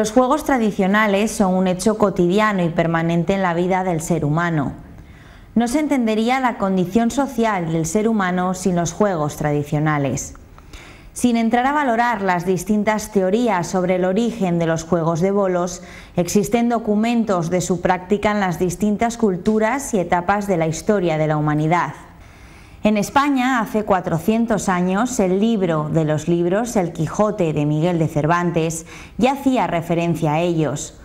Los juegos tradicionales son un hecho cotidiano y permanente en la vida del ser humano. No se entendería la condición social del ser humano sin los juegos tradicionales. Sin entrar a valorar las distintas teorías sobre el origen de los juegos de bolos, existen documentos de su práctica en las distintas culturas y etapas de la historia de la humanidad. En España, hace 400 años, el libro de los libros, El Quijote de Miguel de Cervantes, ya hacía referencia a ellos.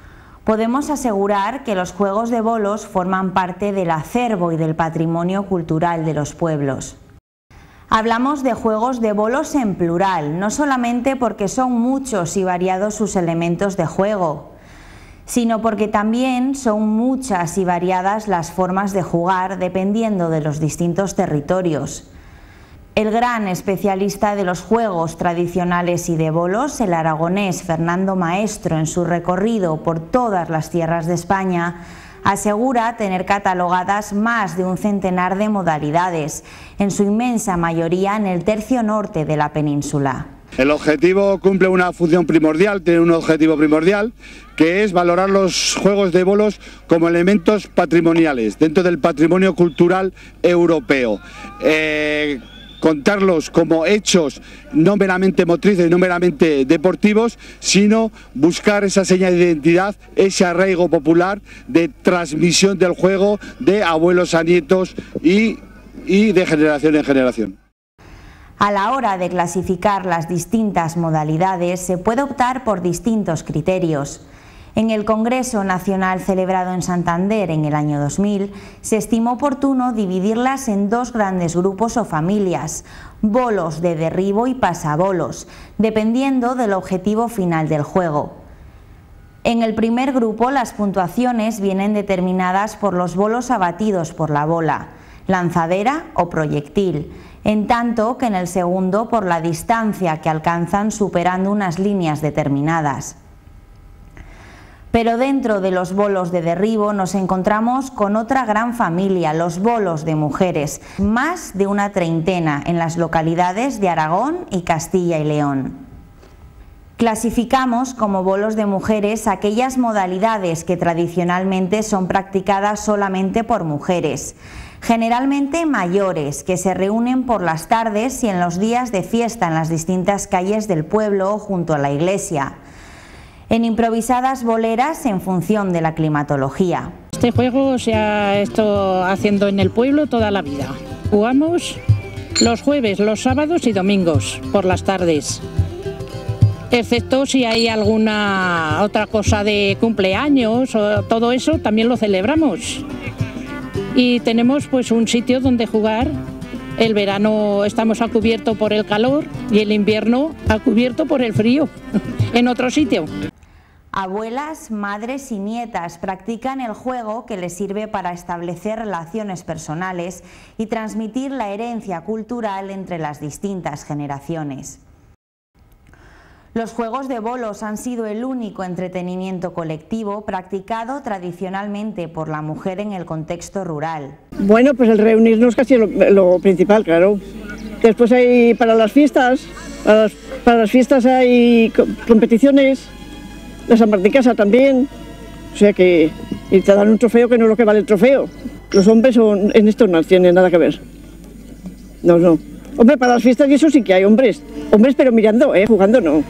Podemos asegurar que los juegos de bolos forman parte del acervo y del patrimonio cultural de los pueblos. Hablamos de juegos de bolos en plural, no solamente porque son muchos y variados sus elementos de juego, sino porque también son muchas y variadas las formas de jugar dependiendo de los distintos territorios. El gran especialista de los juegos tradicionales y de bolos, el aragonés Fernando Maestro, en su recorrido por todas las tierras de España, asegura tener catalogadas más de un centenar de modalidades, en su inmensa mayoría en el tercio norte de la península. El objetivo cumple una función primordial, tiene un objetivo primordial, que es valorar los juegos de bolos como elementos patrimoniales dentro del patrimonio cultural europeo. Eh, contarlos como hechos no meramente motrices, no meramente deportivos, sino buscar esa señal de identidad, ese arraigo popular de transmisión del juego de abuelos a nietos y de generación en generación. A la hora de clasificar las distintas modalidades se puede optar por distintos criterios. En el Congreso Nacional celebrado en Santander en el año 2000, se estimó oportuno dividirlas en dos grandes grupos o familias, bolos de derribo y pasabolos, dependiendo del objetivo final del juego. En el primer grupo las puntuaciones vienen determinadas por los bolos abatidos por la bola, lanzadera o proyectil, en tanto que en el segundo por la distancia que alcanzan superando unas líneas determinadas. Pero dentro de los bolos de derribo nos encontramos con otra gran familia, los bolos de mujeres, más de una treintena en las localidades de Aragón y Castilla y León. Clasificamos como bolos de mujeres aquellas modalidades que tradicionalmente son practicadas solamente por mujeres, generalmente mayores, que se reúnen por las tardes y en los días de fiesta en las distintas calles del pueblo junto a la iglesia, en improvisadas boleras en función de la climatología. Este juego se ha estado haciendo en el pueblo toda la vida. Jugamos los jueves, los sábados y domingos por las tardes. Excepto si hay alguna otra cosa de cumpleaños o todo eso, también lo celebramos y tenemos pues un sitio donde jugar. El verano estamos a cubierto por el calor y el invierno a cubierto por el frío, en otro sitio. Abuelas, madres y nietas practican el juego que les sirve para establecer relaciones personales y transmitir la herencia cultural entre las distintas generaciones. Los juegos de bolos han sido el único entretenimiento colectivo practicado tradicionalmente por la mujer en el contexto rural. Bueno, pues el reunirnos casi lo, principal, claro. Después hay para las fiestas, para las, fiestas hay competiciones, las casa también, o sea que y te dan un trofeo que no es lo que vale el trofeo. Los hombres son, en esto no tienen nada que ver. No, no. Hombre, para las fiestas y eso sí que hay hombres. Hombres pero mirando, ¿eh? jugando no.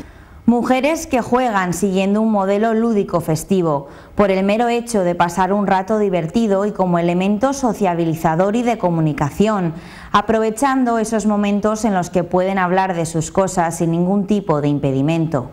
Mujeres que juegan siguiendo un modelo lúdico festivo, por el mero hecho de pasar un rato divertido y como elemento sociabilizador y de comunicación, aprovechando esos momentos en los que pueden hablar de sus cosas sin ningún tipo de impedimento.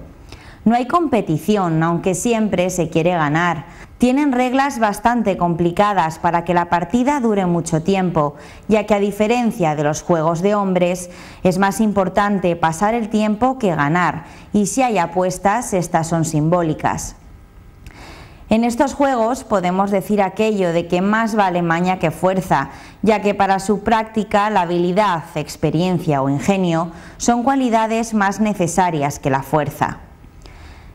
No hay competición, aunque siempre se quiere ganar. Tienen reglas bastante complicadas para que la partida dure mucho tiempo, ya que a diferencia de los juegos de hombres, es más importante pasar el tiempo que ganar, y si hay apuestas, estas son simbólicas. En estos juegos podemos decir aquello de que más vale maña que fuerza, ya que para su práctica la habilidad, experiencia o ingenio son cualidades más necesarias que la fuerza.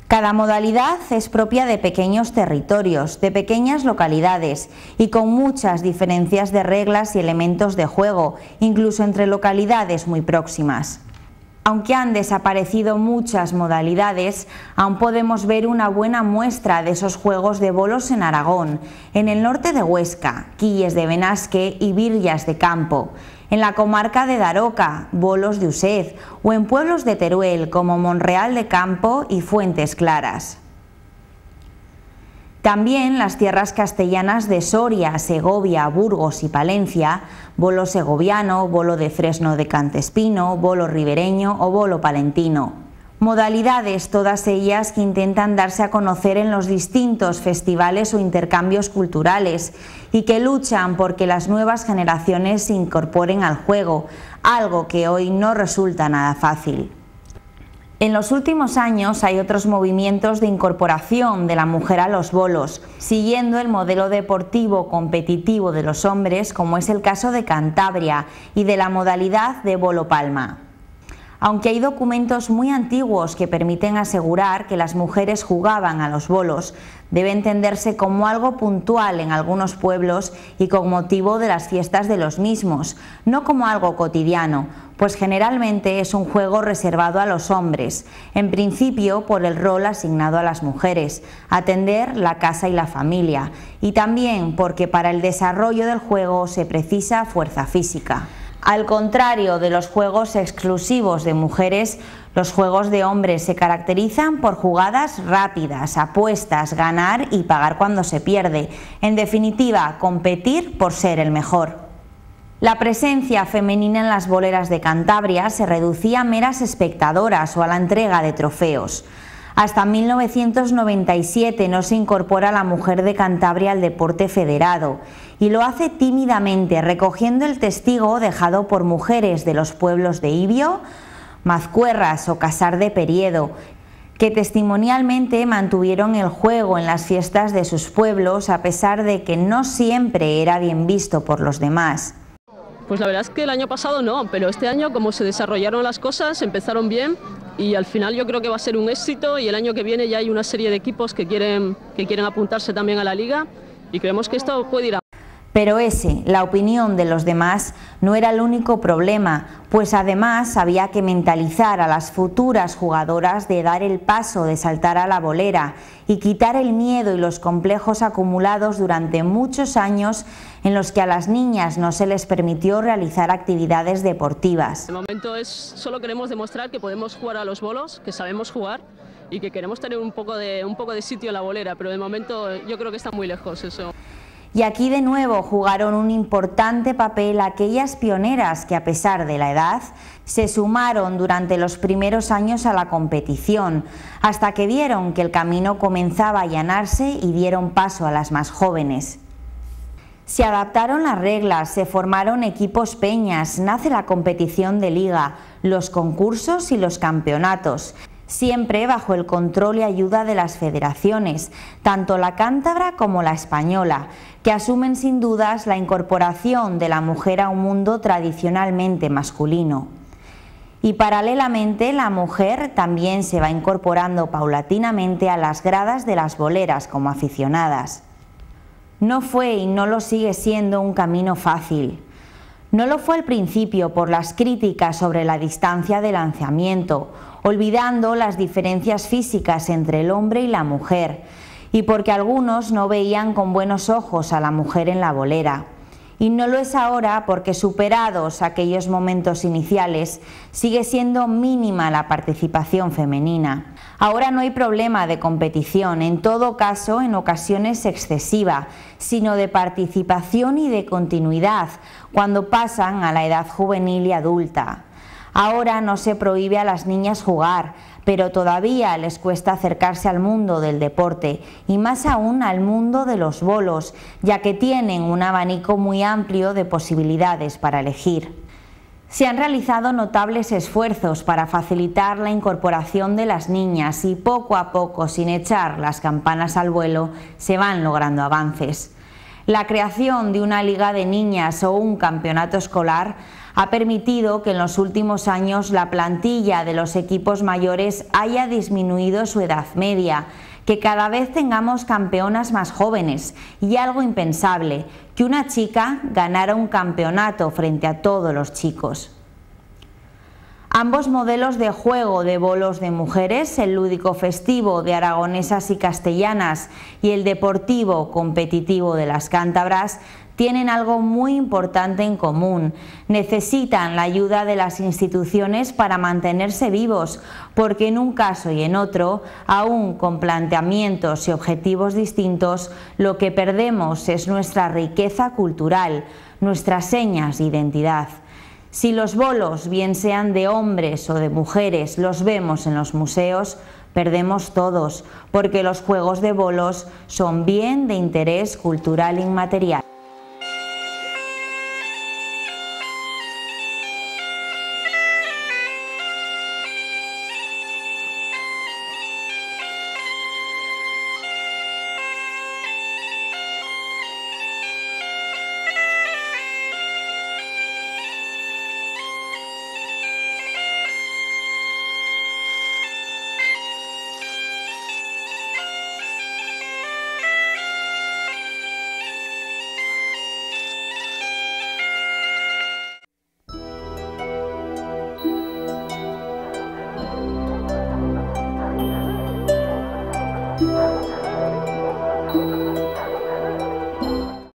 Cada modalidad es propia de pequeños territorios, de pequeñas localidades y con muchas diferencias de reglas y elementos de juego, incluso entre localidades muy próximas. Aunque han desaparecido muchas modalidades, aún podemos ver una buena muestra de esos juegos de bolos en Aragón, en el norte de Huesca, Quilles de Benasque y Virllas de Campo, en la comarca de Daroca, Bolos de Used, o en pueblos de Teruel como Monreal de Campo y Fuentes Claras. También las tierras castellanas de Soria, Segovia, Burgos y Palencia, bolo segoviano, bolo de Fresno de Cantespino, bolo ribereño o bolo palentino. Modalidades, todas ellas que intentan darse a conocer en los distintos festivales o intercambios culturales y que luchan porque las nuevas generaciones se incorporen al juego, algo que hoy no resulta nada fácil. En los últimos años hay otros movimientos de incorporación de la mujer a los bolos, siguiendo el modelo deportivo competitivo de los hombres, como es el caso de Cantabria y de la modalidad de bolo palma aunque hay documentos muy antiguos que permiten asegurar que las mujeres jugaban a los bolos, debe entenderse como algo puntual en algunos pueblos y con motivo de las fiestas de los mismos, no como algo cotidiano, pues generalmente es un juego reservado a los hombres, en principio por el rol asignado a las mujeres, atender la casa y la familia, y también porque para el desarrollo del juego se precisa fuerza física. Al contrario de los juegos exclusivos de mujeres, los juegos de hombres se caracterizan por jugadas rápidas, apuestas, ganar y pagar cuando se pierde. En definitiva, competir por ser el mejor. La presencia femenina en las boleras de Cantabria se reducía a meras espectadoras o a la entrega de trofeos. Hasta 1997 no se incorpora la mujer de Cantabria al deporte federado y lo hace tímidamente, recogiendo el testigo dejado por mujeres de los pueblos de Ibio, Mazcuerras o Casar de Periedo, que testimonialmente mantuvieron el juego en las fiestas de sus pueblos a pesar de que no siempre era bien visto por los demás. Pues la verdad es que el año pasado no, pero este año como se desarrollaron las cosas, empezaron bien y al final yo creo que va a ser un éxito y el año que viene ya hay una serie de equipos que quieren, que quieren apuntarse también a la liga y creemos que esto puede ir a... Pero ese, la opinión de los demás, no era el único problema, pues además había que mentalizar a las futuras jugadoras de dar el paso de saltar a la bolera y quitar el miedo y los complejos acumulados durante muchos años en los que a las niñas no se les permitió realizar actividades deportivas. De momento es, solo queremos demostrar que podemos jugar a los bolos, que sabemos jugar y que queremos tener un poco de, un poco de sitio en la bolera, pero de momento yo creo que está muy lejos eso. Y aquí de nuevo jugaron un importante papel aquellas pioneras que a pesar de la edad se sumaron durante los primeros años a la competición, hasta que vieron que el camino comenzaba a allanarse y dieron paso a las más jóvenes. Se adaptaron las reglas, se formaron equipos peñas, nace la competición de liga, los concursos y los campeonatos siempre bajo el control y ayuda de las federaciones, tanto la cántabra como la española, que asumen sin dudas la incorporación de la mujer a un mundo tradicionalmente masculino. Y paralelamente la mujer también se va incorporando paulatinamente a las gradas de las boleras como aficionadas. No fue y no lo sigue siendo un camino fácil. No lo fue al principio por las críticas sobre la distancia de lanzamiento olvidando las diferencias físicas entre el hombre y la mujer, y porque algunos no veían con buenos ojos a la mujer en la bolera. Y no lo es ahora porque superados aquellos momentos iniciales, sigue siendo mínima la participación femenina. Ahora no hay problema de competición, en todo caso en ocasiones excesiva, sino de participación y de continuidad, cuando pasan a la edad juvenil y adulta. Ahora no se prohíbe a las niñas jugar, pero todavía les cuesta acercarse al mundo del deporte y más aún al mundo de los bolos, ya que tienen un abanico muy amplio de posibilidades para elegir. Se han realizado notables esfuerzos para facilitar la incorporación de las niñas y poco a poco, sin echar las campanas al vuelo, se van logrando avances. La creación de una liga de niñas o un campeonato escolar ha permitido que en los últimos años la plantilla de los equipos mayores haya disminuido su edad media, que cada vez tengamos campeonas más jóvenes y algo impensable, que una chica ganara un campeonato frente a todos los chicos. Ambos modelos de juego de bolos de mujeres, el lúdico festivo de aragonesas y castellanas y el deportivo competitivo de las cántabras, tienen algo muy importante en común. Necesitan la ayuda de las instituciones para mantenerse vivos, porque en un caso y en otro, aún con planteamientos y objetivos distintos, lo que perdemos es nuestra riqueza cultural, nuestras señas de identidad. Si los bolos, bien sean de hombres o de mujeres, los vemos en los museos, perdemos todos, porque los juegos de bolos son bien de interés cultural inmaterial.